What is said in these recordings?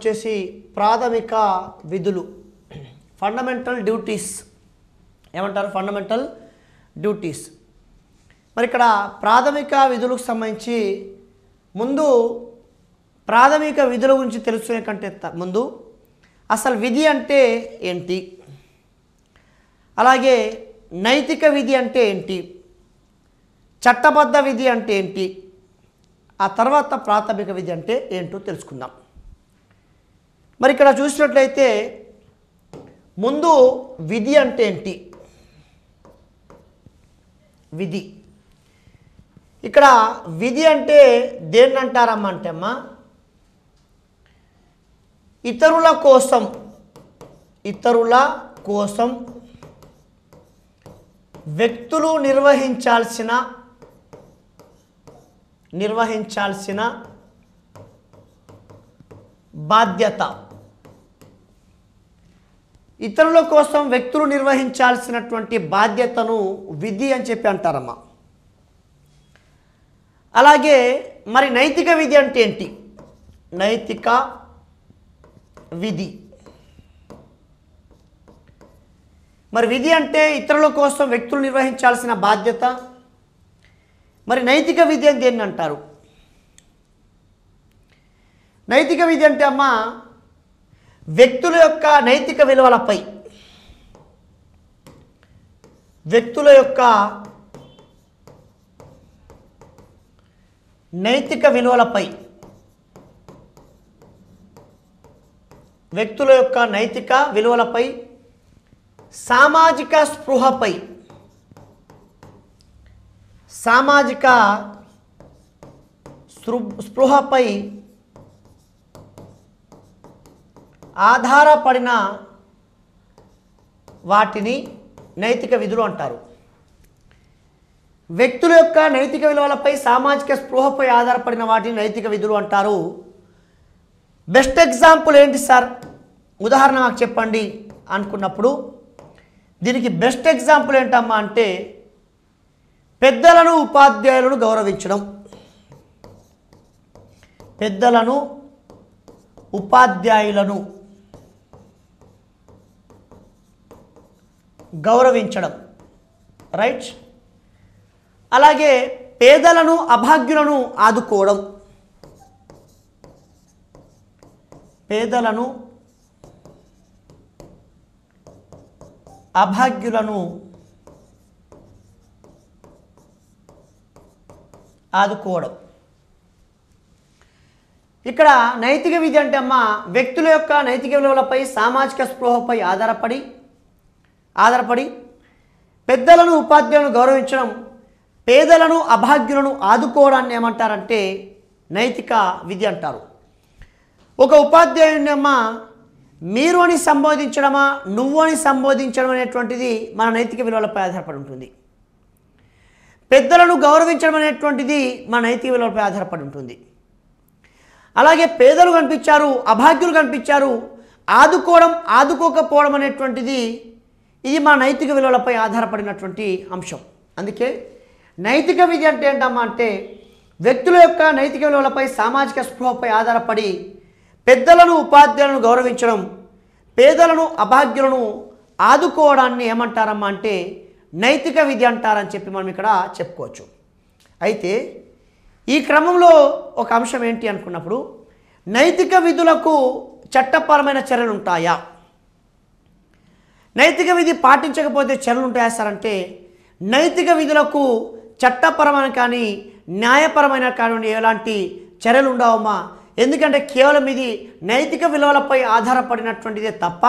వచ్చేసి ప్రాథమిక విధులు. ఫండమెంటల్ డ్యూటీస్ ఏమంటారు? ఫండమెంటల్ డ్యూటీస్ మరి ఇక్కడ ప్రాథమిక విధులకు సంబంధించి ముందు ప్రాథమిక విధుల గురించి తెలుసుకునే కంటే ముందు అసలు విధి అంటే ఏంటి? అలాగే నైతిక విధి అంటే ఏంటి? చట్టబద్ధ విధి అంటే ఏంటి? ఆ తర్వాత ప్రాథమిక విధి అంటే ఏంటో తెలుసుకుందాం. మరి ఇక్కడ చూసినట్లయితే ముందు విధి అంటే ఏంటి? విధి. ఇక్కడ విధి అంటే దేన్ని అంటారమ్మా అంటే అమ్మా ఇతరుల కోసం. ఇతరుల కోసం. వ్యక్తులు నిర్వహించాల్సిన నిర్వహించాల్సిన బాధ్యత. ఇతరుల కోసం వ్యక్తులు నిర్వహించాల్సినటువంటి బాధ్యతను విధి అని చెప్పి అంటారమ్మా. అలాగే మరి నైతిక విధి అంటే ఏంటి? నైతిక విధి. మరి విధి అంటే ఇతరుల కోసం వ్యక్తులు నిర్వహించాల్సిన బాధ్యత. మరి నైతిక విధి అని దేన్ని అంటారు? నైతిక విధి అంటే అమ్మ వ్యక్తుల యొక్క నైతిక విలువలపై. వ్యక్తుల యొక్క నైతిక విలువలపై. వ్యక్తుల యొక్క నైతిక విలువలపై సామాజిక స్పృహపై. సామాజిక స్పృ- స్పృహపై ఆధారపడిన వాటిని నైతిక విధులు అంటారు. వ్యక్తుల యొక్క నైతిక విలువలపై సామాజిక స్పృహపై ఆధారపడిన వాటిని నైతిక విధులు అంటారు. బెస్ట్ ఎగ్జాంపుల్ ఏంటి సార్? ఉదాహరణ నాకు చెప్పండి అనుకున్నప్పుడు దీనికి బెస్ట్ ఎగ్జాంపుల్ ఏంటమ్మా అంటే పెద్దలను ఉపాధ్యాయులను గౌరవించడం. పెద్దలను ఉపాధ్యాయులను గౌరవించడం. రైట్ అలాగే పేదలను అభాగ్యులను ఆదుకోవడం. పేదలను అభాగ్యులను ఆదుకోవడం. ఇక్కడ నైతిక విధి అంటే అమ్మ వ్యక్తుల యొక్క నైతిక విలువలపై సామాజిక స్పృహపై ఆధారపడి ఆధారపడి పెద్దలను ఉపాధ్యాయులను గౌరవించడం పేదలను అభాగ్యులను ఆదుకోవడాన్ని ఏమంటారంటే నైతిక విధి అంటారు. ఒక ఉపాధ్యాయుని అమ్మ మీరు అని సంబోధించడమా నువ్వు అని సంబోధించడం అనేటువంటిది మన నైతిక విలువలపై ఆధారపడి ఉంటుంది. పెద్దలను గౌరవించడం అనేటువంటిది మన నైతిక విలువలపై ఆధారపడి ఉంటుంది. అలాగే పేదలు కనిపించారు అభాగ్యులు కనిపించారు ఆదుకోవడం ఆదుకోకపోవడం అనేటువంటిది ఇది మన నైతిక విలువలపై ఆధారపడినటువంటి అంశం. అందుకే నైతిక విధి అంటే ఏంటమ్మా అంటే వ్యక్తుల యొక్క నైతిక విలువలపై సామాజిక స్పృహపై ఆధారపడి పెద్దలను ఉపాధ్యాయులను గౌరవించడం పేదలను అభాగ్యులను ఆదుకోవడాన్ని ఏమంటారమ్మా అంటే నైతిక విధి అంటారని చెప్పి మనం ఇక్కడ చెప్పుకోవచ్చు. అయితే ఈ క్రమంలో ఒక అంశం ఏంటి అనుకున్నప్పుడు నైతిక విధులకు చట్టపరమైన చర్యలు ఉంటాయా నైతిక విధి పాటించకపోతే చర్యలు ఉంటాయా సార్ అంటే నైతిక విధులకు చట్టపరమైన కానీ న్యాయపరమైన కానీ ఎలాంటి చర్యలు ఉండవమ్మా? ఎందుకంటే కేవలం ఇది నైతిక విలువలపై ఆధారపడినటువంటిదే తప్ప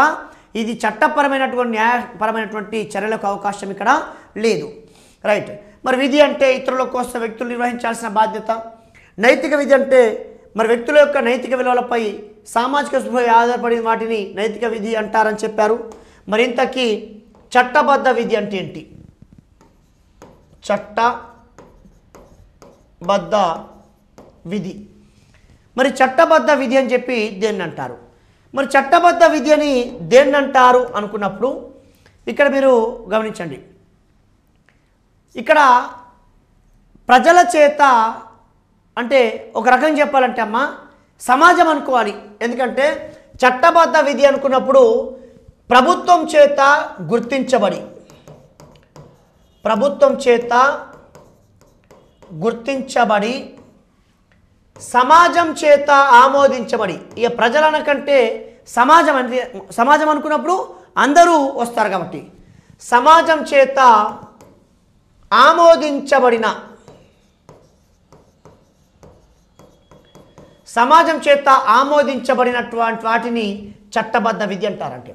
ఇది చట్టపరమైనటువంటి న్యాయపరమైనటువంటి చర్యలకు అవకాశం ఇక్కడ లేదు. రైట్. మరి విధి అంటే ఇతరుల కోసం వ్యక్తులు నిర్వహించాల్సిన బాధ్యత. నైతిక విధి అంటే మరి వ్యక్తుల యొక్క నైతిక విలువలపై సామాజిక స్పృహ ఆధారపడిన వాటిని నైతిక విధి అంటారని చెప్పారు. మరి ఇంతకీ చట్టబద్ధ విధి అంటే ఏంటి? చట్టబద్ధ విధి. మరి చట్టబద్ధ విధి అని చెప్పి దేన్ని అంటారు? మరి చట్టబద్ధ విధి అని దేన్ని అంటారు అనుకున్నప్పుడు ఇక్కడ మీరు గమనించండి. ఇక్కడ ప్రజల చేత అంటే ఒక రకం చెప్పాలంటే అమ్మ సమాజం అనుకోవాలి. ఎందుకంటే చట్టబద్ధ విధి అనుకున్నప్పుడు ప్రభుత్వం చేత గుర్తించబడి ప్రభుత్వం చేత గుర్తించబడి సమాజం చేత ఆమోదించబడి. ఇక ప్రజలన కంటే సమాజం అంటే సమాజం అనుకున్నప్పుడు అందరూ వస్తారు కాబట్టి. సమాజం చేత ఆమోదించబడిన సమాజం చేత ఆమోదించబడినటువంటి వాటిని చట్టబద్ధ విధి అంటారంటే.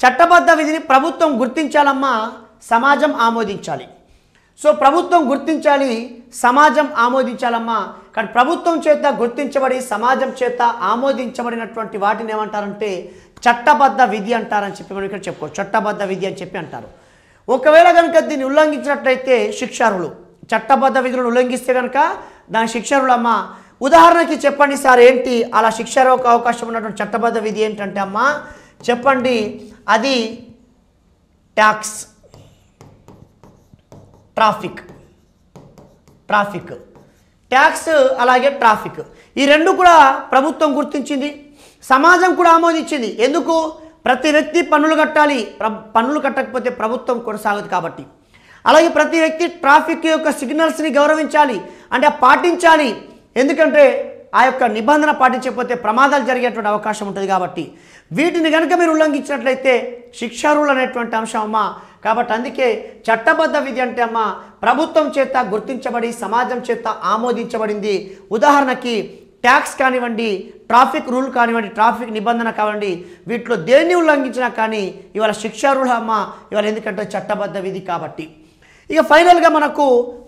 చట్టబద్ధ విధిని ప్రభుత్వం గుర్తించాలమ్మా సమాజం ఆమోదించాలి. సో ప్రభుత్వం గుర్తించాలి సమాజం ఆమోదించాలమ్మా. కానీ ప్రభుత్వం చేత గుర్తించబడి సమాజం చేత ఆమోదించబడినటువంటి వాటిని ఏమంటారంటే చట్టబద్ధ విధి అంటారని చెప్పి మనం ఇక్కడ చెప్పుకోవచ్చు. చట్టబద్ధ విధి అని చెప్పి అంటారు. ఒకవేళ కనుక దీన్ని ఉల్లంఘించినట్లయితే శిక్షారులు చట్టబద్ధ విధులను ఉల్లంఘిస్తే కనుక దాని శిక్షారులు ఉదాహరణకి చెప్పండి సార్ ఏంటి? అలా శిక్షారు ఒక అవకాశం ఉన్నటువంటి చట్టబద్ధ విధి ఏంటంటే అమ్మా చెప్పండి అది ట్యాక్స్ ట్రాఫిక్ ట్రాఫిక్ ట్యాక్స్ అలాగే ట్రాఫిక్. ఈ రెండు కూడా ప్రభుత్వం గుర్తించింది సమాజం కూడా ఆమోదించింది. ఎందుకు? ప్రతి వ్యక్తి పన్నులు కట్టాలి పన్నులు కట్టకపోతే ప్రభుత్వం కొనసాగదు కాబట్టి. అలాగే ప్రతి వ్యక్తి ట్రాఫిక్ యొక్క సిగ్నల్స్ని గౌరవించాలి అంటే పాటించాలి. ఎందుకంటే ఆ యొక్క నిబంధన పాటించకపోతే ప్రమాదాలు జరిగేటువంటి అవకాశం ఉంటుంది కాబట్టి వీటిని కనుక మీరు ఉల్లంఘించినట్లయితే శిక్షారులు అనేటువంటి అంశం అమ్మా. కాబట్టి అందుకే చట్టబద్ధ విధి అంటే అమ్మా ప్రభుత్వం చేత గుర్తించబడి సమాజం చేత ఆమోదించబడింది. ఉదాహరణకి ట్యాక్స్ కానివ్వండి ట్రాఫిక్ రూల్ కానివ్వండి ట్రాఫిక్ నిబంధన కానివ్వండి వీటిలో దేన్ని ఉల్లంఘించినా కానీ ఇవాళ శిక్షారులు అమ్మ ఇవాళ ఎందుకంటే చట్టబద్ధ విధి కాబట్టి. ఇక ఫైనల్గా మనకు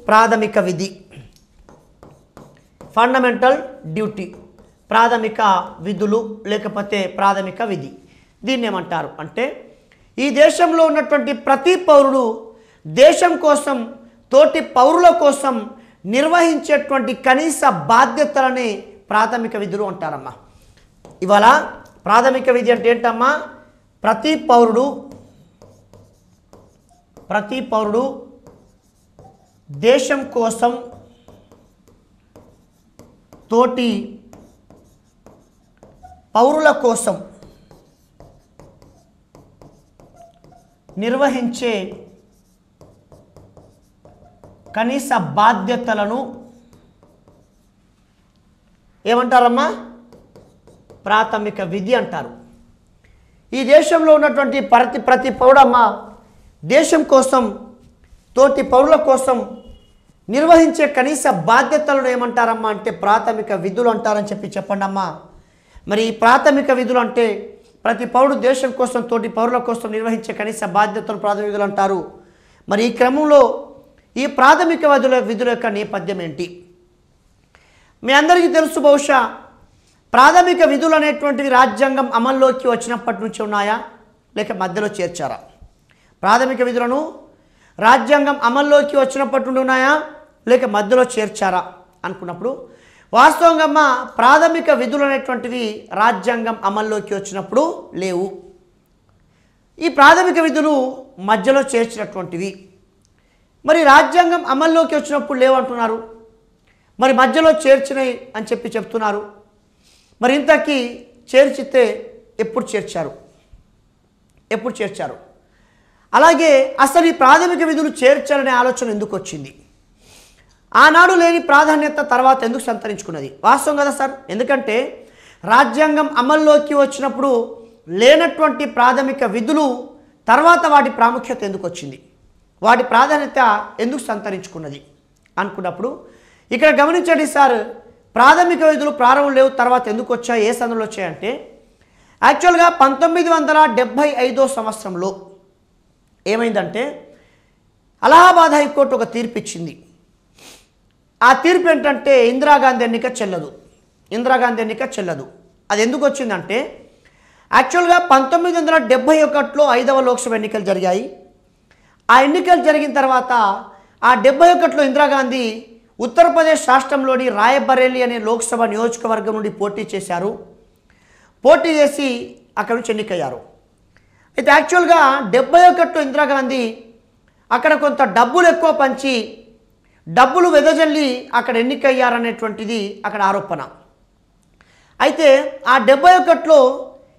ప్రాథమిక విధి. ఫండమెంటల్ డ్యూటీ ప్రాథమిక విధులు లేకపోతే ప్రాథమిక విధి. దీన్ని ఏమంటారు అంటే ఈ దేశంలో ఉన్నటువంటి ప్రతి పౌరుడు దేశం కోసం తోటి పౌరుల కోసం నిర్వహించేటువంటి కనీస బాధ్యతలని ప్రాథమిక విధులు అంటారమ్మా. ఇవాళ ప్రాథమిక విధి అంటే ఏంటమ్మా? ప్రతి పౌరుడు ప్రతి పౌరుడు దేశం కోసం తోటి పౌరుల కోసం నిర్వహించే కనీస బాధ్యతలను ఏమంటారమ్మా? ప్రాథమిక విధి అంటారు. ఈ దేశంలో ఉన్నటువంటి ప్రతి ప్రతి పౌరమ్మ దేశం కోసం తోటి పౌరుల కోసం నిర్వహించే కనీస బాధ్యతలను ఏమంటారమ్మా అంటే ప్రాథమిక విధులు అంటారని చెప్పి చెప్పండి అమ్మా మరి ఈ ప్రాథమిక విధులు అంటే ప్రతి పౌరుడు దేశం కోసం తోటి పౌరుల కోసం నిర్వహించే కనీస బాధ్యతలు ప్రాథమిక విధులు అంటారు. మరి ఈ క్రమంలో ఈ ప్రాథమిక విధుల విధుల యొక్క నేపథ్యం ఏంటి? మీ అందరికీ తెలుసు బహుశా ప్రాథమిక విధులు అనేటువంటివి రాజ్యాంగం అమల్లోకి వచ్చినప్పటి నుంచి ఉన్నాయా? లేక మధ్యలో చేర్చారా? ప్రాథమిక విధులను రాజ్యాంగం అమల్లోకి వచ్చినప్పటి నుండి ఉన్నాయా? లేక మధ్యలో చేర్చారా అనుకున్నప్పుడు వాస్తవంగా అమ్మ ప్రాథమిక విధులు అనేటువంటివి రాజ్యాంగం అమల్లోకి వచ్చినప్పుడు లేవు. ఈ ప్రాథమిక విధులు మధ్యలో చేర్చినటువంటివి. మరి రాజ్యాంగం అమల్లోకి వచ్చినప్పుడు లేవంటున్నారు మరి మధ్యలో చేర్చినాయి అని చెప్పి చెప్తున్నారు. మరి ఇంతకీ చేర్చితే ఎప్పుడు చేర్చారు? ఎప్పుడు చేర్చారు? అలాగే అసలు ఈ ప్రాథమిక విధులు చేర్చాలనే ఆలోచన ఎందుకు వచ్చింది? ఆనాడు లేని ప్రాధాన్యత తర్వాత ఎందుకు సంతరించుకున్నది? వాస్తవం కదా సార్. ఎందుకంటే రాజ్యాంగం అమల్లోకి వచ్చినప్పుడు లేనటువంటి ప్రాథమిక విధులు తర్వాత వాటి ప్రాముఖ్యత ఎందుకు వచ్చింది? వాటి ప్రాధాన్యత ఎందుకు సంతరించుకున్నది అనుకున్నప్పుడు ఇక్కడ గమనించండి సార్ ప్రాథమిక విధులు ప్రారంభం లేవు తర్వాత ఎందుకు వచ్చాయి? ఏ సందర్భంలో వచ్చాయంటే యాక్చువల్గా పంతొమ్మిది వందల డెబ్భై ఐదో సంవత్సరంలో ఏమైందంటే అలహాబాద్ హైకోర్టు ఒక తీర్పు ఇచ్చింది. ఆ తీర్పు ఏంటంటే ఇందిరాగాంధీ ఎన్నిక చెల్లదు. ఇందిరాగాంధీ ఎన్నిక చెల్లదు. అది ఎందుకు వచ్చిందంటే యాక్చువల్గా పంతొమ్మిది వందల డెబ్భై ఒకటిలో ఐదవ లోక్సభ ఎన్నికలు జరిగాయి. ఆ ఎన్నికలు జరిగిన తర్వాత ఆ డెబ్బై ఒకటిలో ఇందిరాగాంధీ ఉత్తరప్రదేశ్ రాష్ట్రంలోని రాయబరేలి అనే లోక్సభ నియోజకవర్గం నుండి పోటీ చేశారు. పోటీ చేసి అక్కడి నుంచి ఎన్నికయ్యారు. అయితే యాక్చువల్గా డెబ్బై ఒకటిలో ఇందిరాగాంధీ అక్కడ కొంత డబ్బులు ఎక్కువ పంచి డబ్బులు వెదజల్లి అక్కడ ఎన్నికయ్యారనేటువంటిది అక్కడ ఆరోపణ. అయితే ఆ డెబ్బై ఒకటిలో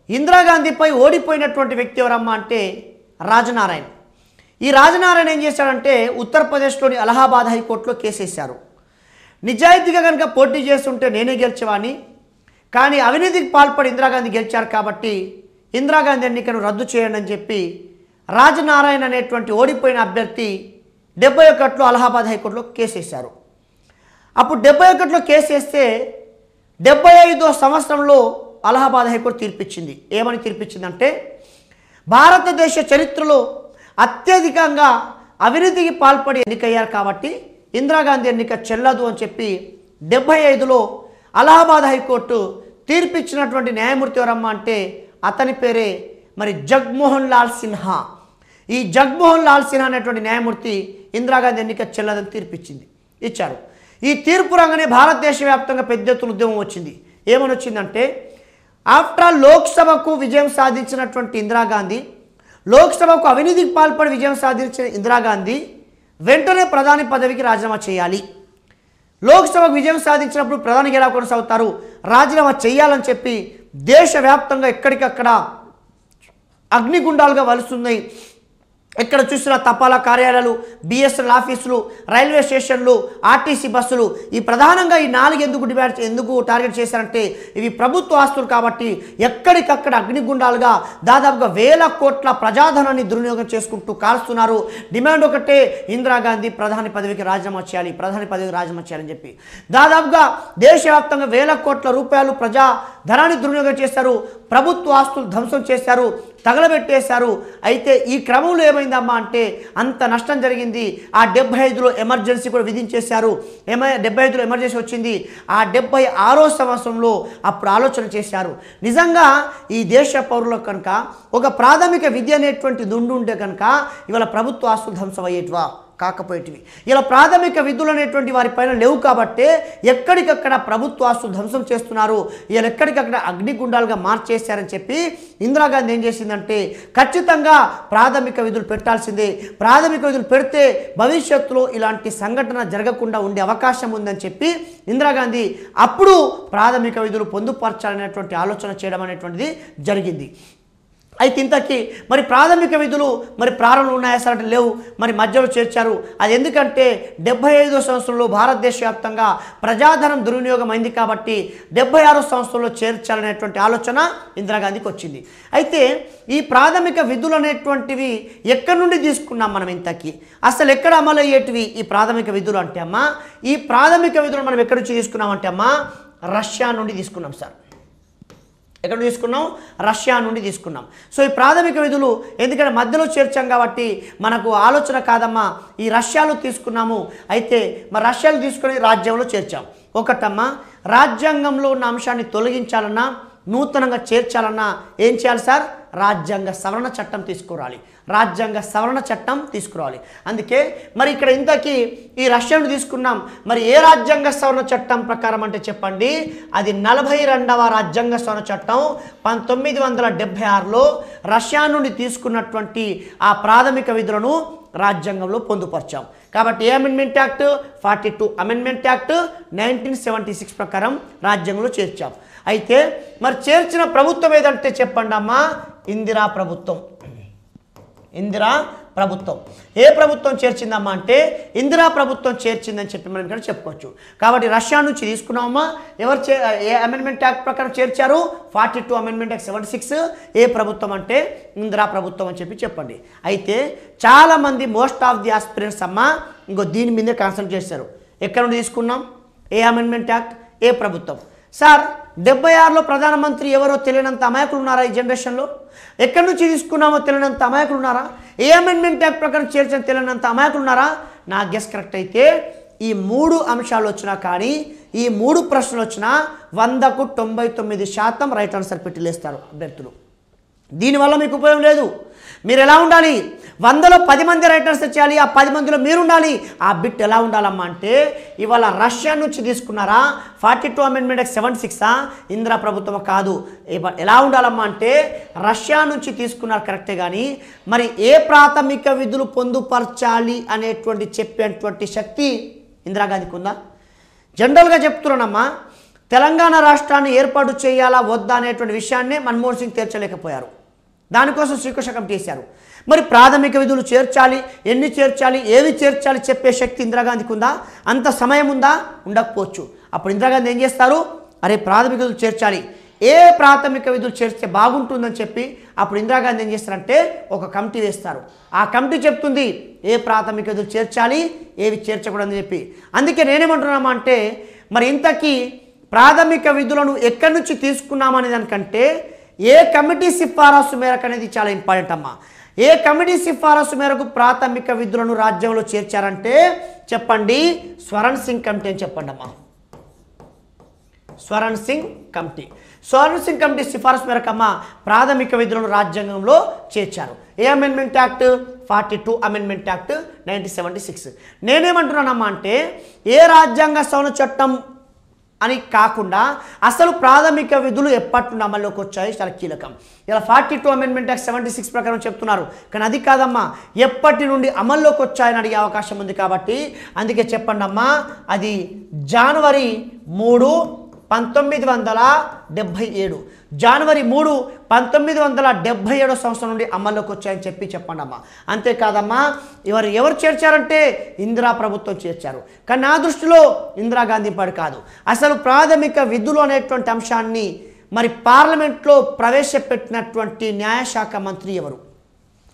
ఇందిరాగాంధీపై ఓడిపోయినటువంటి వ్యక్తి ఎవరమ్మా అంటే రాజనారాయణ. ఈ రాజనారాయణ ఏం చేశాడంటే ఉత్తరప్రదేశ్లోని అలహాబాద్ హైకోర్టులో కేసేశారు. నిజాయితీగా కనుక పోటీ చేస్తుంటే నేనే గెలిచేవాడిని కానీ అవినీతికి పాల్పడి ఇందిరాగాంధీ గెలిచారు కాబట్టి ఇందిరాగాంధీ ఎన్నికను రద్దు చేయండి అని చెప్పి రాజనారాయణ అనేటువంటి ఓడిపోయిన అభ్యర్థి డెబ్బై ఒకటిలో అలహాబాద్ హైకోర్టులో కేసేశారు అప్పుడు డెబ్బై ఒకటిలో కేసు వేస్తే డెబ్బై ఐదో సంవత్సరంలో అలహాబాద్ హైకోర్టు తీర్పిచ్చింది. ఏమని తీర్పిచ్చిందంటే భారతదేశ చరిత్రలో అత్యధికంగా అవినీతికి పాల్పడి ఎన్నికయ్యారు కాబట్టి ఇందిరాగాంధీ ఎన్నిక చెల్లదు అని చెప్పి డెబ్బై ఐదులో అలహాబాద్ హైకోర్టు తీర్పిచ్చినటువంటి న్యాయమూర్తి ఎవరమ్మ అంటే అతని పేరే మరి జగ్మోహన్ లాల్ సిన్హా. ఈ జగ్మోహన్ లాల్ సిన్హా అనేటువంటి న్యాయమూర్తి ఇందిరాగాంధీ ఎన్నిక చెల్లదని తీర్పిచ్చింది. ఇచ్చారు. ఈ తీర్పు రంగనే భారతదేశ వ్యాప్తంగా పెద్ద ఎత్తున ఉద్యమం వచ్చింది. ఏమని వచ్చిందంటే ఆఫ్టర్ ఆల్ లోక్సభకు విజయం సాధించినటువంటి ఇందిరాగాంధీ లోక్సభకు అవినీతికి పాల్పడి విజయం సాధించిన ఇందిరాగాంధీ వెంటనే ప్రధాని పదవికి రాజీనామా చేయాలి. లోక్సభకు విజయం సాధించినప్పుడు ప్రధానికి ఎలా కొనసాగుతారు? రాజీనామా చేయాలని చెప్పి దేశవ్యాప్తంగా ఎక్కడికక్కడ అగ్నిగుండాలుగా వలుస్తున్నాయి. ఎక్కడ చూసినా తపాలా కార్యాలయాలు బిఎస్ఎన్ ఆఫీసులు రైల్వే స్టేషన్లు ఆర్టీసీ బస్సులు. ఈ ప్రధానంగా ఈ నాలుగు ఎందుకు డిమాండ్ ఎందుకు టార్గెట్ చేశారంటే ఇవి ప్రభుత్వ ఆస్తులు కాబట్టి ఎక్కడికక్కడ అగ్నిగుండాలుగా దాదాపుగా వేల కోట్ల ప్రజాధనాన్ని దుర్వినియోగం చేసుకుంటూ కాల్స్తున్నారు. డిమాండ్ ఒకటే ఇందిరాగాంధీ ప్రధాని పదవికి రాజీనామా చేయాలి ప్రధాని పదవికి రాజీనామా చేయాలని చెప్పి. దాదాపుగా దేశవ్యాప్తంగా వేల కోట్ల రూపాయలు ప్రజా ధనాన్ని దుర్వినియోగం చేశారు. ప్రభుత్వ ఆస్తులు ధ్వంసం చేశారు తగలబెట్టేశారు. అయితే ఈ క్రమంలో ఏమైందమ్మా అంటే అంత నష్టం జరిగింది. ఆ డెబ్బై ఐదులో ఎమర్జెన్సీ కూడా విధించేశారు. ఎమ డెబ్బై ఐదులో ఎమర్జెన్సీ వచ్చింది. ఆ డెబ్బై ఆరో సంవత్సరంలో అప్పుడు ఆలోచన చేశారు. నిజంగా ఈ దేశ పౌరులకు కనుక ఒక ప్రాథమిక విద్య అనేటువంటి దుండు ఉంటే కనుక ఇవాళ ప్రభుత్వ ఆస్తులు ధ్వంసం అయ్యేటివా కాకపోయేటివి. ఇలా ప్రాథమిక విధులు అనేటువంటి వారి పైన లేవు కాబట్టే ఎక్కడికక్కడ ప్రభుత్వాస్తు ధ్వంసం చేస్తున్నారు ఇలా ఎక్కడికక్కడ అగ్నిగుండాలుగా మార్చేశారని చెప్పి ఇందిరాగాంధీ ఏం చేసిందంటే ఖచ్చితంగా ప్రాథమిక విధులు పెట్టాల్సిందే. ప్రాథమిక విధులు పెడితే భవిష్యత్తులో ఇలాంటి సంఘటన జరగకుండా ఉండే అవకాశం ఉందని చెప్పి ఇందిరాగాంధీ అప్పుడు ప్రాథమిక విధులు పొందుపరచాలనేటువంటి ఆలోచన చేయడం అనేటువంటిది జరిగింది. అయితే ఇంతకీ మరి ప్రాథమిక విధులు మరి ప్రారంభంలో ఉన్నాయా సార్? అంటే లేవు. మరి మధ్యలో చేర్చారు. అది ఎందుకంటే డెబ్బై ఐదో సంవత్సరంలో భారతదేశ వ్యాప్తంగా ప్రజాధనం దుర్వినియోగం అయింది కాబట్టి డెబ్బై ఆరో సంవత్సరంలో చేర్చాలనేటువంటి ఆలోచన ఇందిరాగాంధీకి వచ్చింది. అయితే ఈ ప్రాథమిక విధులు అనేటువంటివి ఎక్కడి నుండి తీసుకున్నాం మనం ఇంతకీ? అసలు ఎక్కడ అమలు అయ్యేటివి ఈ ప్రాథమిక విధులు అంటే అమ్మా? ఈ ప్రాథమిక విధులు మనం ఎక్కడి నుంచి తీసుకున్నామంటే అమ్మా? రష్యా నుండి తీసుకున్నాం సార్. ఎక్కడ తీసుకున్నాం? రష్యా నుండి తీసుకున్నాం. సో ఈ ప్రాథమిక విధులు ఎందుకంటే మధ్యలో చేర్చాం కాబట్టి మనకు ఆలోచన కాదమ్మా ఈ రష్యాలో తీసుకున్నాము. అయితే మరి రష్యాలు తీసుకొని రాజ్యంలో చేర్చాం. ఒకటమ్మా రాజ్యాంగంలో ఉన్న అంశాన్ని తొలగించాలన్నా నూతనంగా చేర్చాలన్నా ఏం చేయాలి సార్? రాజ్యాంగ సవరణ చట్టం తీసుకురావాలి రాజ్యాంగ సవరణ చట్టం తీసుకురావాలి అందుకే మరి ఇక్కడ ఇంతకీ ఈ రష్యాను తీసుకున్నాం. మరి ఏ రాజ్యాంగ సవరణ చట్టం ప్రకారం అంటే చెప్పండి? అది నలభై రెండవ రాజ్యాంగ సవరణ చట్టం పంతొమ్మిది వందల డెబ్భై ఆరులో రష్యా నుండి తీసుకున్నటువంటి ఆ ప్రాథమిక విధులను రాజ్యాంగంలో పొందుపరిచాం. కాబట్టి ఏ amendment act? Forty two amendment act nineteen seventy six ప్రకారం రాజ్యాంగంలో చేర్చాం. అయితే మరి చేర్చిన ప్రభుత్వం ఏదంటే చెప్పండి అమ్మా? ఇందిరా ప్రభుత్వం. ఇందిరా ప్రభుత్వం. ఏ ప్రభుత్వం చేర్చిందమ్మా అంటే ఇందిరా ప్రభుత్వం చేర్చిందని చెప్పి మనం ఇక్కడ చెప్పుకోవచ్చు. కాబట్టి రష్యా నుంచి తీసుకున్నామమ్మా. ఎవరు చే ఏ అమెండ్మెంట్ యాక్ట్ ప్రకారం చేర్చారు? Forty two amendment act seventy six ఏ ప్రభుత్వం అంటే ఇందిరా ప్రభుత్వం అని చెప్పి చెప్పండి. అయితే చాలామంది మోస్ట్ ఆఫ్ ది ఆస్పిరెంట్స్ అమ్మ ఇంకో దీని మీదే కాన్సన్ట్రేట్ చేశారు. ఎక్కడ నుండి తీసుకున్నాం? ఏ అమెండ్మెంట్ యాక్ట్ ఏ ప్రభుత్వం. సార్ డెబ్బై ఆరులో ప్రధానమంత్రి ఎవరో తెలియనంత అమాయకులు ఉన్నారా ఈ జనరేషన్లో? ఎక్కడి నుంచి తీసుకున్నామో తెలియనంత అమాయకులు ఉన్నారా ఏ అమెండ్మెంట్ యాక్ట్ ప్రకారం చేర్చిన తెలియనంత అమాయకులు ఉన్నారా నా గెస్ కరెక్ట్ అయితే ఈ మూడు అంశాలు వచ్చినా కానీ ఈ మూడు ప్రశ్నలు వచ్చినా వందకు తొంభై తొమ్మిది శాతం రైట్ ఆన్సర్ పెట్టి లేస్తారు అభ్యర్థులు. దీనివల్ల మీకు ఉపయోగం లేదు. మీరు ఎలా ఉండాలి? వందలో పది మంది రైటర్స్ చేయాలి ఆ పది మందిలో మీరు ఉండాలి ఆ బిట్ ఎలా ఉండాలమ్మా అంటే ఇవాళ రష్యా నుంచి తీసుకున్నారా? ఫార్టీ టూ అమెండ్మెంట్ సెవెన్ సిక్సా? ఇందిరా ప్రభుత్వం కాదు. ఎలా ఉండాలమ్మా అంటే రష్యా నుంచి తీసుకున్నారు కరెక్టే కానీ మరి ఏ ప్రాథమిక విధులు పొందుపరచాలి అనేటువంటి చెప్పేటువంటి శక్తి ఇందిరాగాంధీకి ఉందా? జనరల్గా చెప్తున్నానమ్మా తెలంగాణ రాష్ట్రాన్ని ఏర్పాటు చేయాలా వద్దా అనేటువంటి విషయాన్నే మన్మోహన్ సింగ్ తీర్చలేకపోయారు దానికోసం శ్రీకృష్ణ కమిటీ చేశారు. మరి ప్రాథమిక విధులు చేర్చాలి ఎన్ని చేర్చాలి ఏవి చేర్చాలి చెప్పే శక్తి ఇందిరాగాంధీకి ఉందా? అంత సమయం ఉందా? ఉండకపోవచ్చు. అప్పుడు ఇందిరాగాంధీ ఏం చేస్తారు? అరే ప్రాథమిక విధులు చేర్చాలి. ఏ ప్రాథమిక విధులు చేస్తే బాగుంటుందని చెప్పి అప్పుడు ఇందిరాగాంధీ ఏం చేస్తారంటే ఒక కమిటీ వేస్తారు. ఆ కమిటీ చెప్తుంది ఏ ప్రాథమిక విధులు చేర్చాలి ఏవి చేర్చకూడదని చెప్పి. అందుకే నేనేమంటున్నామా అంటే మరి ఇంతకీ ప్రాథమిక విధులను ఎక్కడి నుంచి తీసుకున్నామనే దానికంటే ఏ కమిటీ సిఫారసు మేరకు అనేది చాలా ఇంపార్టెంట్ అమ్మా. ఏ కమిటీ సిఫారసు మేరకు ప్రాథమిక విధులను రాజ్యంలో చేర్చారంటే చెప్పండి స్వరణ్ సింగ్ కమిటీ అని చెప్పండి అమ్మా. స్వరణ్ సింగ్ కమిటీ. స్వరణ్ సింగ్ కమిటీ సిఫారసు మేరకు అమ్మ ప్రాథమిక విధులను రాజ్యాంగంలో చేర్చారు. ఏ amendment act? Forty two amendment act nineteen seventy six. నేనేమంటున్నానమ్మా అంటే ఏ రాజ్యాంగ సవరణ చట్టం అని కాకుండా అసలు ప్రాథమిక విధులు ఎప్పటి నుండి అమల్లోకి వచ్చాయి? చాలా కీలకం. ఇలా forty two amendment act seventy six ప్రకారం చెప్తున్నారు. కానీ అది కాదమ్మా. ఎప్పటి నుండి అమల్లోకి వచ్చాయని అడిగే అవకాశం ఉంది కాబట్టి అందుకే చెప్పండి అమ్మా. అది జనవరి మూడు పంతొమ్మిది వందల డెబ్భై ఏడు. జనవరి మూడు పంతొమ్మిది వందల డెబ్భై ఏడో సంవత్సరం నుండి అమల్లోకి వచ్చాయని చెప్పి చెప్పండి అమ్మా. అంతేకాదమ్మా ఎవరు ఎవరు చేర్చారంటే ఇందిరా ప్రభుత్వం చేర్చారు. కానీ నా దృష్టిలో ఇందిరాగాంధీ పాడు కాదు. అసలు ప్రాథమిక విధులు అనేటువంటి అంశాన్ని మరి పార్లమెంట్లో ప్రవేశపెట్టినటువంటి న్యాయశాఖ మంత్రి ఎవరు?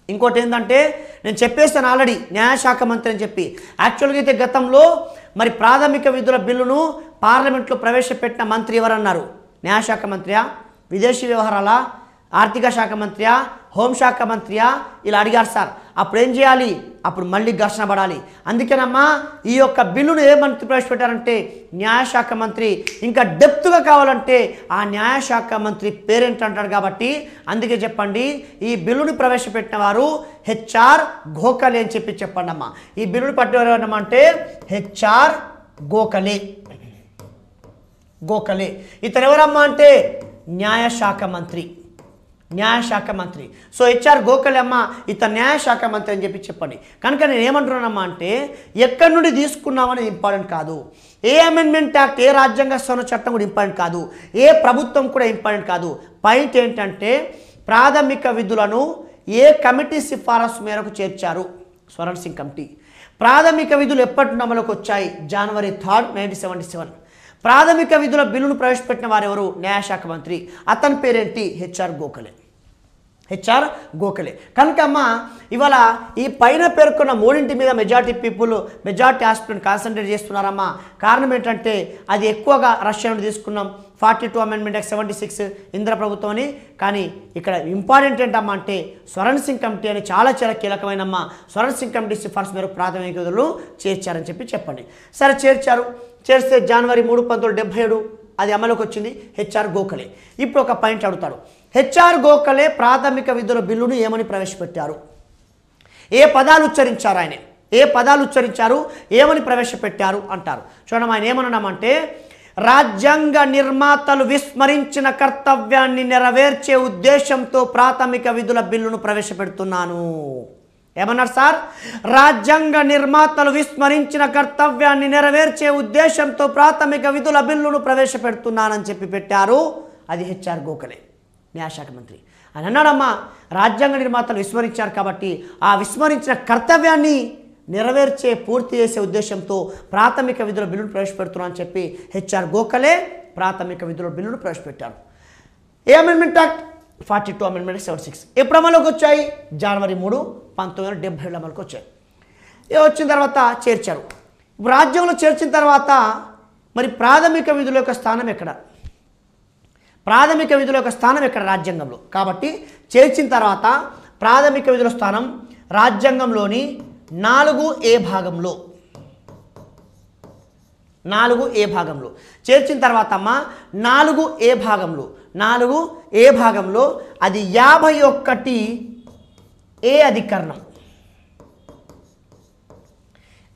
ఇంకోటి ఏంటంటే నేను చెప్పేస్తాను ఆల్రెడీ న్యాయశాఖ మంత్రి అని చెప్పి. యాక్చువల్గా అయితే గతంలో మరి ప్రాథమిక విధుల బిల్లును పార్లమెంట్లో ప్రవేశపెట్టిన మంత్రి ఎవరన్నారు? న్యాయశాఖ మంత్రియా? విదేశీ వ్యవహారాల ఆర్థిక శాఖ మంత్రియా హోంశాఖ మంత్రియా ఇలా అడిగారు సార్. అప్పుడు ఏం చేయాలి? అప్పుడు మళ్ళీ ఘర్షణ పడాలి. అందుకేనమ్మా ఈ యొక్క బిల్లును ఏ మంత్రి ప్రవేశపెట్టారంటే న్యాయశాఖ మంత్రి. ఇంకా డెప్త్గా కావాలంటే ఆ న్యాయశాఖ మంత్రి పేరెంట్ అంటాడు కాబట్టి అందుకే చెప్పండి ఈ బిల్లుని ప్రవేశపెట్టిన వారు హెచ్ఆర్ గోఖలే అని చెప్పి చెప్పండి అమ్మా ఈ బిల్లుని పట్టేవారు అంటే హెచ్ఆర్ గోఖలే. గోఖలే. ఇతను ఎవరమ్మా అంటే న్యాయశాఖ మంత్రి. న్యాయశాఖ మంత్రి. సో హెచ్ఆర్ గోఖలే అమ్మ ఇతను న్యాయశాఖ మంత్రి అని చెప్పి చెప్పండి. కనుక నేను ఏమంటున్నానమ్మా అంటే ఎక్కడి నుండి తీసుకున్నామనేది ఇంపార్టెంట్ కాదు. ఏ అమెండ్మెంట్ యాక్ట్ ఏ రాజ్యాంగ సవరణ చట్టం కూడా ఇంపార్టెంట్ కాదు. ఏ ప్రభుత్వం కూడా ఇంపార్టెంట్ కాదు. పాయింట్ ఏంటంటే ప్రాథమిక విధులను ఏ కమిటీ సిఫారసు మేరకు చేర్చారు? స్వరణ్ సింగ్ కమిటీ. ప్రాథమిక విధులు ఎప్పటి నుండి వచ్చాయి? January third nineteen seventy seven. ప్రాథమిక విధుల బిల్లును ప్రవేశపెట్టిన వారెవరు? న్యాయశాఖ మంత్రి. అతని పేరేంటి? హెచ్ఆర్ గోఖలే. హెచ్ఆర్ గోఖలే. కనుక అమ్మ ఇవాళ ఈ పైన పేర్కొన్న మూడింటి మీద majority people majority hospital concentrate చేస్తున్నారమ్మా. కారణం ఏంటంటే అది ఎక్కువగా రష్యా నుండి తీసుకున్నాం. Forty two amendment act seventy six Indira ప్రభుత్వం అని. కానీ ఇక్కడ ఇంపార్టెంట్ ఏంటమ్మా అంటే స్వరణ్ సింగ్ కమిటీ అని చాలా చాలా కీలకమైనమ్మా. స్వరణ్ సింగ్ కమిటీ సిఫార్సు మేరకు ప్రాథమిక విధులు చేర్చారని చెప్పి చెప్పండి. సరే చేర్చారు. చేస్తే జనవరి మూడు పంతొమ్మిది డెబ్బై ఏడు అది అమలుకి వచ్చింది హెచ్ఆర్ గోఖలే. ఇప్పుడు ఒక పాయింట్ అడుగుతాడు హెచ్ఆర్ గోఖలే ప్రాథమిక విధుల బిల్లును ఏమని ప్రవేశపెట్టారు? ఏ పదాలు ఉచ్చరించారు ఆయన? ఏ పదాలు ఉచ్చరించారు? ఏమని ప్రవేశపెట్టారు? అంటారు. చూడండి ఆయన ఏమన్నామంటే రాజ్యాంగ నిర్మాతలు విస్మరించిన కర్తవ్యాన్ని నెరవేర్చే ఉద్దేశంతో ప్రాథమిక విధుల బిల్లును ప్రవేశపెడుతున్నాను. ఏమన్నారు సార్? రాజ్యాంగ నిర్మాతలు విస్మరించిన కర్తవ్యాన్ని నెరవేర్చే ఉద్దేశంతో ప్రాథమిక విధుల బిల్లును ప్రవేశపెడుతున్నానని చెప్పి పెట్టారు. అది హెచ్ఆర్ గోఖలే న్యాయశాఖ మంత్రి. అని అన్నాడమ్మా రాజ్యాంగ నిర్మాతలు విస్మరించారు కాబట్టి ఆ విస్మరించిన కర్తవ్యాన్ని నెరవేర్చే పూర్తి చేసే ఉద్దేశంతో ప్రాథమిక విధుల బిల్లును ప్రవేశపెడుతున్నా అని చెప్పి హెచ్ఆర్ గోఖలే ప్రాథమిక విధుల బిల్లును ప్రవేశపెట్టారు. ఏ amendment act? Forty two amendment seven six. ఎప్పుడు అమలుకి వచ్చాయి? జనవరి మూడు పంతొమ్మిది వందల డెబ్బై ఏళ్ళు అమలుకి వచ్చాయి. వచ్చిన తర్వాత చేర్చారు. రాజ్యంలో చేర్చిన తర్వాత మరి ప్రాథమిక విధుల యొక్క స్థానం ఎక్కడ? ప్రాథమిక విధుల యొక్క స్థానం ఎక్కడ? రాజ్యాంగంలో. కాబట్టి చేర్చిన తర్వాత ప్రాథమిక విధుల స్థానం రాజ్యాంగంలోని నాలుగు ఏ భాగంలో? నాలుగు ఏ భాగంలో? చేర్చిన తర్వాత అమ్మ నాలుగు ఏ భాగంలో? నాలుగు ఏ భాగంలో? అది యాభై ఒక్కటి ఏ అధికరణం?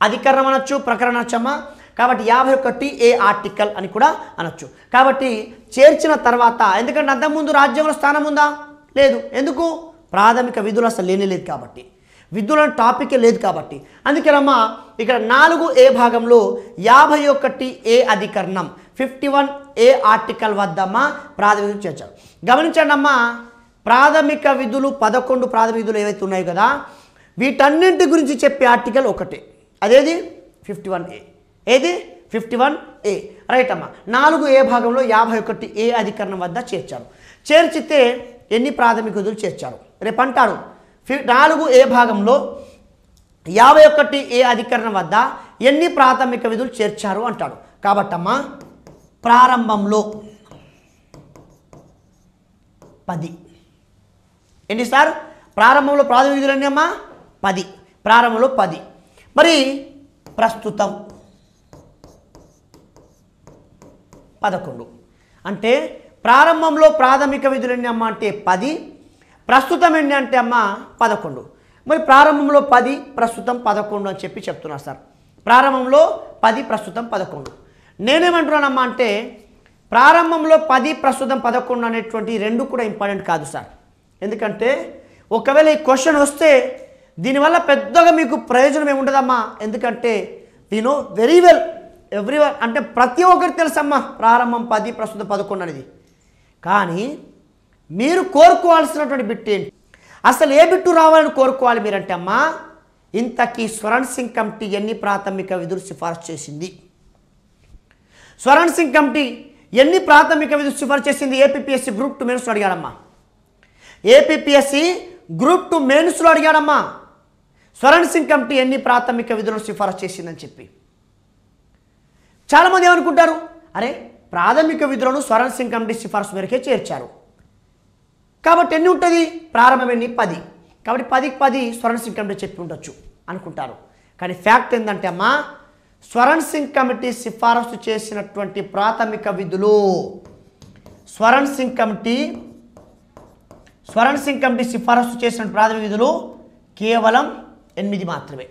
అధికరణం అనొచ్చు ప్రకరణ అనొచ్చమ్మా కాబట్టి యాభై ఒకటి ఏ ఆర్టికల్ అని కూడా అనొచ్చు. కాబట్టి చేర్చిన తర్వాత ఎందుకంటే అంతకుముందు రాజ్యంలో స్థానం ఉందా? లేదు. ఎందుకు? ప్రాథమిక విధులు అసలు లేనే లేదు కాబట్టి. విధుల టాపికే లేదు కాబట్టి. అందుకేనమ్మా ఇక్కడ నాలుగు ఏ భాగంలో యాభై ఒకటి ఏ అధికరణం ఫిఫ్టీ వన్ ఏ ఆర్టికల్ వద్దమ్మా ప్రాథమిక చేర్చారు. గమనించండి అమ్మా ప్రాథమిక విధులు పదకొండు ప్రాథమిక విధులు ఏవైతే ఉన్నాయో కదా వీటన్నింటి గురించి చెప్పే ఆర్టికల్ ఒకటే. అదేది? Fifty one A. ఏది? ఫిఫ్టీ వన్ ఏ. రైట్ అమ్మా నాలుగు ఏ భాగంలో యాభై ఒకటి ఏ అధికరణం వద్ద చేర్చారు. చేర్చితే ఎన్ని ప్రాథమిక విధులు చేర్చారు? రేపు అంటారు. నాలుగు ఏ భాగంలో? యాభై ఒకటి ఏ అధికరణం వద్ద ఎన్ని ప్రాథమిక విధులు చేర్చారు అంటాడు. కాబట్టమ్మా ప్రారంభంలో పది. ఏంటి సార్? ప్రారంభంలో ప్రాథమిక విధులు ఎన్ని అమ్మా? పది. ప్రారంభంలో పది. మరి ప్రస్తుతం పదకొండు. అంటే ప్రారంభంలో ప్రాథమిక విధులు ఎన్ని అంటే పది ప్రస్తుతం ఎన్ని అంటే అమ్మ పదకొండు. మరి ప్రారంభంలో పది ప్రస్తుతం పదకొండు అని చెప్పి చెప్తున్నారు సార్. ప్రారంభంలో పది ప్రస్తుతం పదకొండు. నేనేమంటున్నానమ్మా అంటే ప్రారంభంలో పది ప్రస్తుతం పదకొండు అనేటువంటి రెండు కూడా ఇంపార్టెంట్ కాదు సార్. ఎందుకంటే ఒకవేళ ఈ క్వశ్చన్ వస్తే దీనివల్ల పెద్దగా మీకు ప్రయోజనం ఏముండదమ్మా ఎందుకంటే you know very well every అంటే ప్రతి ఒక్కరికి తెలుసమ్మా ప్రారంభం పది ప్రస్తుతం పదకొండు అనేది. కానీ మీరు కోరుకోవాల్సినటువంటి బిట్ ఏంటి? అసలు ఏ బిట్టు రావాలని కోరుకోవాలి మీరంటే అమ్మా ఇంతకీ స్వరణ్ సింగ్ కమిటీ ఎన్ని ప్రాథమిక విధులు సిఫార్సు చేసింది? స్వరణ్ సింగ్ కమిటీ ఎన్ని ప్రాథమిక విధులు సిఫార్సు చేసింది? ఏపీఎస్సి గ్రూప్ టూ మెయిన్స్లో అడిగాడమ్మా ఏపీఎస్సి గ్రూప్ టూ మెయిన్స్లో అడిగాడమ్మా స్వరణ్ సింగ్ కమిటీ ఎన్ని ప్రాథమిక విధులను సిఫార్సు చేసిందని చెప్పి. చాలామంది ఏమనుకుంటారు? అరే ప్రాథమిక విధులను స్వరణ్ సింగ్ కమిటీ సిఫార్సు మేరకే చేర్చారు. కాబట్టి ఎన్ని ఉంటుంది? ప్రారంభమైంది పది. కాబట్టి పదికి పది స్వరణ సింగ్ కమిటీ చెప్పి ఉండొచ్చు అనుకుంటారు. కానీ ఫ్యాక్ట్ ఏంటంటే అమ్మా స్వరణ్ సింగ్ కమిటీ సిఫారసు చేసినటువంటి ప్రాథమిక విధులు. స్వరణ్ సింగ్ కమిటీ స్వరణ్ సింగ్ కమిటీ సిఫారసు చేసిన ప్రాథమిక విధులు కేవలం ఎనిమిది మాత్రమే.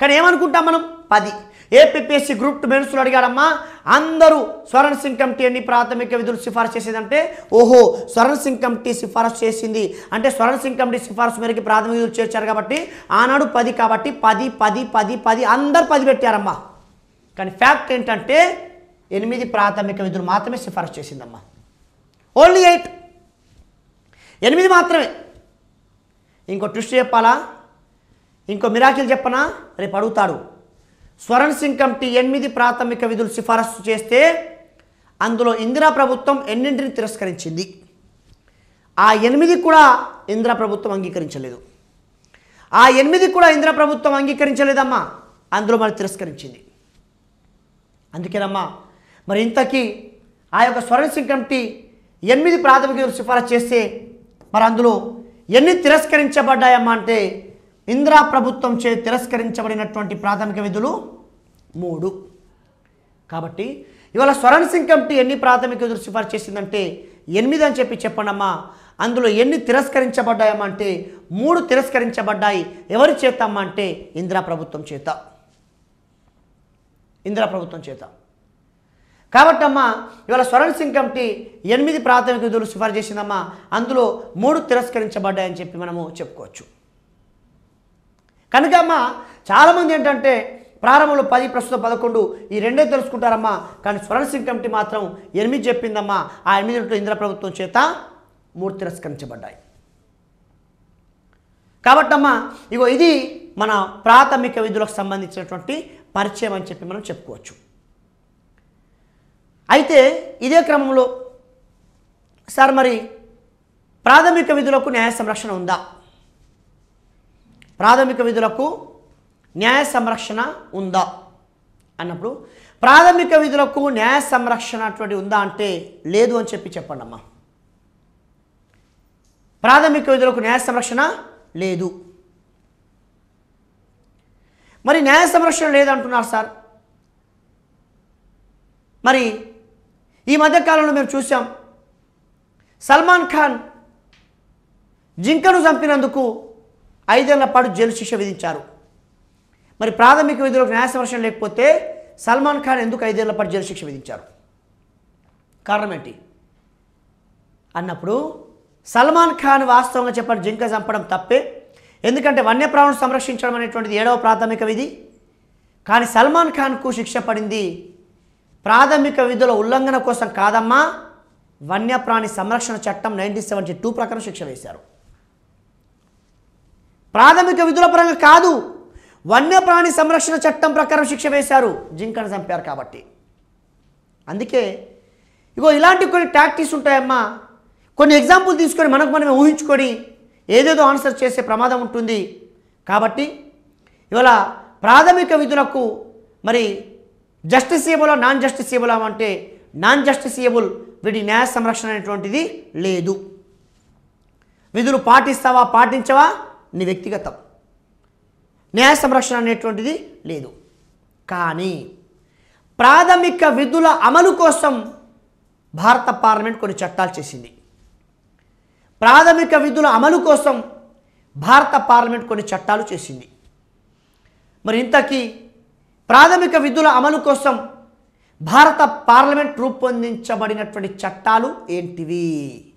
కానీ ఏమనుకుంటాం మనం? పది. ఏపీఎస్సి గ్రూప్ టూ మెన్స్లో అడిగాడమ్మా అందరూ స్వరణ్ సింగ్ కమిటీ ఎన్ని ప్రాథమిక విధులు సిఫార్సు చేసేదంటే ఓహో స్వరణ్ సింగ్ కమిటీ సిఫార్సు చేసింది. అంటే స్వరణ్ సింగ్ కమిటీ సిఫార్సు మేరకు ప్రాథమిక విధులు చేర్చారు కాబట్టి ఆనాడు పది కాబట్టి పది పది పది పది అందరు పది పెట్టారమ్మా. కానీ ఫ్యాక్ట్ ఏంటంటే ఎనిమిది ప్రాథమిక విధులు మాత్రమే సిఫార్సు చేసిందమ్మా. ఓన్లీ ఎయిట్ ఎనిమిది మాత్రమే. ఇంకో ట్విస్ట్ చెప్పాలా? ఇంకో మిరాకిల్ చెప్పనా? రేపు అడుగుతాడు. స్వరణ్ సింగ్ కమిటీ ఎనిమిది ప్రాథమిక విధులు సిఫారసు చేస్తే అందులో ఇందిరా ప్రభుత్వం ఎన్నింటిని తిరస్కరించింది? ఆ ఎనిమిది కూడా ఇందిరా ప్రభుత్వం అంగీకరించలేదు. ఆ ఎనిమిది కూడా ఇందిరా ప్రభుత్వం అంగీకరించలేదమ్మా. అందులో మరి తిరస్కరించింది. అందుకేనమ్మా మరి ఇంతకీ ఆ యొక్క స్వరణ్ సింగ్ కమిటీ ఎనిమిది ప్రాథమిక విధులు సిఫారసు చేస్తే మరి అందులో ఎన్ని తిరస్కరించబడ్డాయమ్మా అంటే ఇందిరా ప్రభుత్వం చే తిరస్కరించబడినటువంటి ప్రాథమిక విధులు మూడు. కాబట్టి ఇవాళ స్వరణ్ సింగ్ కమిటీ ఎన్ని ప్రాథమిక విధులు సిఫారసు చేసిందంటే ఎనిమిది అని చెప్పి చెప్పండమ్మా. అందులో ఎన్ని తిరస్కరించబడ్డాయమ్మా అంటే మూడు తిరస్కరించబడ్డాయి. ఎవరి చేత అమ్మా అంటే ఇందిరా ప్రభుత్వం చేత. ఇందిరా ప్రభుత్వం చేత. కాబట్టి అమ్మా ఇవాళ స్వరణ్ సింగ్ కమిటీ ఎనిమిది ప్రాథమిక విధులు సిఫారసు చేసిందమ్మా. అందులో మూడు తిరస్కరించబడ్డాయని చెప్పి మనము చెప్పుకోవచ్చు. కనుక అమ్మ చాలామంది ఏంటంటే ప్రారంభంలో పది ప్రస్తుతం పదకొండు ఈ రెండే తెలుసుకుంటారమ్మా. కానీ స్వరణ్ సింగ్ కమిటీ మాత్రం ఎనిమిది చెప్పిందమ్మా. ఆ ఎనిమిది ఇంద్ర ప్రభుత్వం చేత మూడు తిరస్కరించబడ్డాయి. కాబట్టమ్మా ఇగో ఇది మన ప్రాథమిక విధులకు సంబంధించినటువంటి పరిచయం అని చెప్పి మనం చెప్పుకోవచ్చు. అయితే ఇదే క్రమంలో సార్ మరి ప్రాథమిక విధులకు న్యాయ సంరక్షణ ఉందా? ప్రాథమిక విధులకు న్యాయ సంరక్షణ ఉందా? అన్నప్పుడు ప్రాథమిక విధులకు న్యాయ సంరక్షణ అటువంటి ఉందా అంటే లేదు అని చెప్పి చెప్పండి అమ్మా ప్రాథమిక విధులకు న్యాయ సంరక్షణ లేదు. మరి న్యాయ సంరక్షణ లేదంటున్నారు సార్. మరి ఈ మధ్యకాలంలో మేము చూసాం సల్మాన్ ఖాన్ జింకను చంపినందుకు ఐదేళ్ళ పాటు జైలు శిక్ష విధించారు. మరి ప్రాథమిక విధులకు న్యాయసమర్శనం లేకపోతే సల్మాన్ ఖాన్ ఎందుకు ఐదేళ్ళ పాటు జైలు శిక్ష విధించారు? కారణం ఏంటి? అన్నప్పుడు సల్మాన్ ఖాన్ వాస్తవంగా చెప్పండి జింక చంపడం తప్పే. ఎందుకంటే వన్యప్రాణులను సంరక్షించడం అనేటువంటిది ఏడవ ప్రాథమిక విధి. కానీ సల్మాన్ ఖాన్కు శిక్ష పడింది ప్రాథమిక విధుల ఉల్లంఘన కోసం కాదమ్మా. వన్యప్రాణి సంరక్షణ చట్టం నైన్టీన్ సెవెంటీ టూ ప్రకారం శిక్ష వేశారు. ప్రాథమిక విధుల పరంగా కాదు. వన్యప్రాణి సంరక్షణ చట్టం ప్రకారం శిక్ష వేశారు. జింకను చంపారు కాబట్టి. అందుకే ఇగో ఇలాంటి కొన్ని టాక్టిక్స్ ఉంటాయమ్మా. కొన్ని ఎగ్జాంపుల్ తీసుకొని మనకు మనమే ఊహించుకొని ఏదేదో ఆన్సర్ చేసే ప్రమాదం ఉంటుంది. కాబట్టి ఇవాళ ప్రాథమిక విధులకు మరి జస్టిసియబుల్ నాన్ జస్టిసియబుల్ అంటే నాన్ జస్టిసియబుల్ వీటి న్యాయ సంరక్షణ అనేటువంటిది లేదు. విధులు పాటిస్తావా పాటించవా? నీ వ్యక్తిగతం. న్యాయ సంరక్షణ అనేటువంటిది లేదు. కానీ ప్రాథమిక విధుల అమలు కోసం భారత పార్లమెంట్ కొన్ని చట్టాలు చేసింది. ప్రాథమిక విధుల అమలు కోసం భారత పార్లమెంట్ కొన్ని చట్టాలు చేసింది. మరి ఇంతకీ ప్రాథమిక విధుల అమలు కోసం భారత పార్లమెంట్ రూపొందించబడినటువంటి చట్టాలు ఏంటివి?